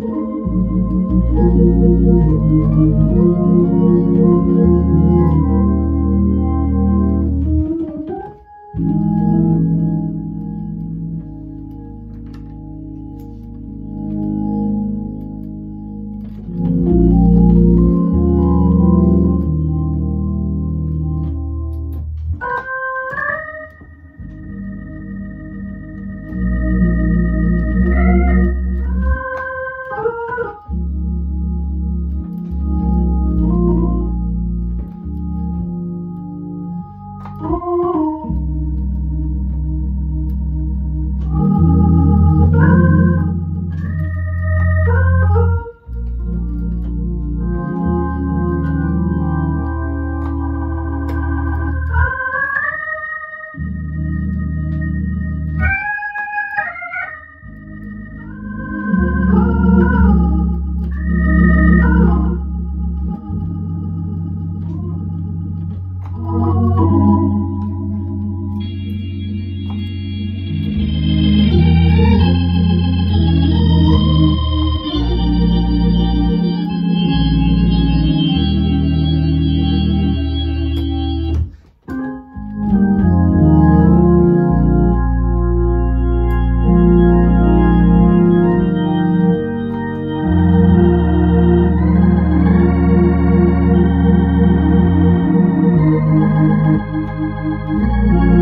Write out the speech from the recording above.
Thank 嗯。